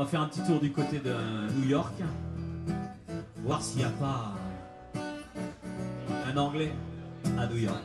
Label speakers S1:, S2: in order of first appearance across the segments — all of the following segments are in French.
S1: on va faire un petit tour du côté de New York, voir s'il n'y a pas un Anglais à New York.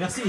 S1: Merci.